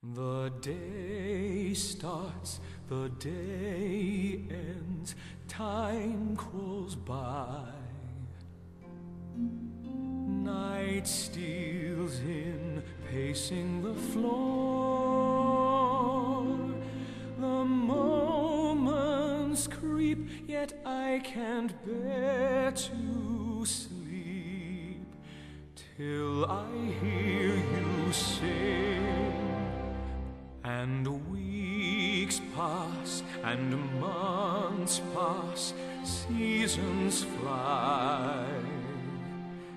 The day starts, the day ends, time crawls by. Night steals in, pacing the floor. The moments creep, yet I can't bear to sleep till I hear And weeks pass, and months pass, seasons fly.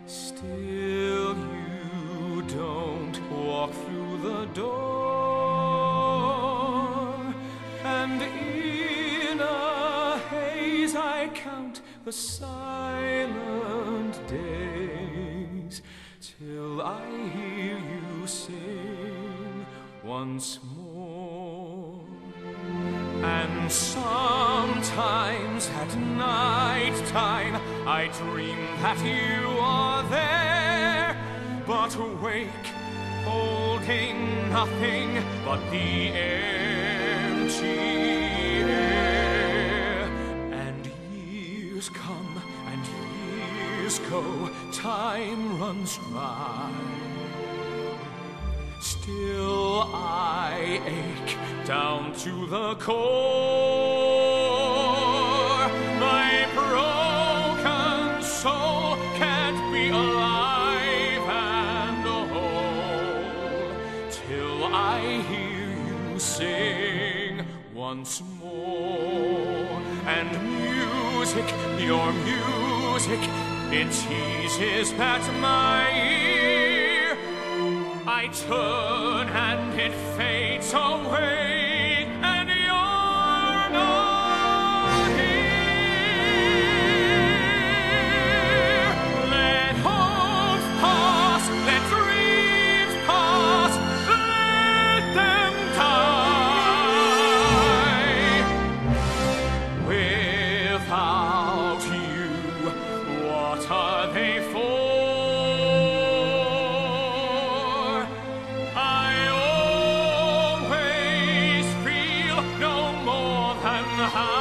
Still, you don't walk through the door. And in a haze, I count the silent days till I hear you sing once more. Sometimes at night time I dream that you are there, but awake, holding nothing but the empty air. And years come and years go, time runs dry. Still I ache down to the core. My broken soul can't be alive and whole till I hear you sing once more. And music, your music, it teases at my ear. I turn and it fades the high.